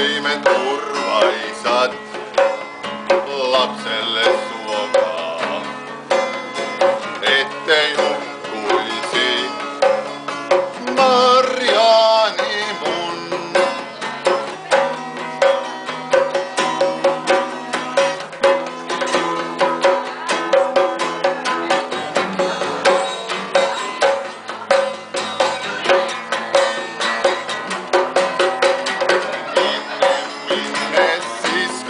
toimet turvaisat lapselle suokaa.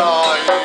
Oh, Bye.